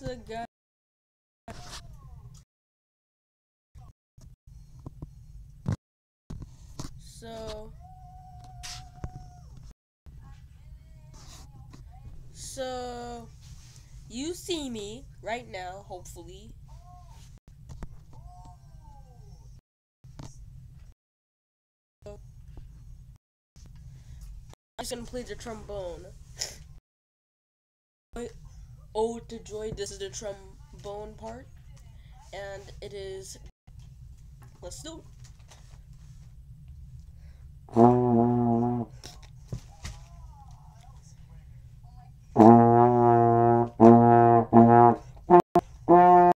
once again. So, so you see me right now, hopefully. I'm just gonna play the trombone. Oh, to joy, this is the trombone part, and it is. Let's do. It.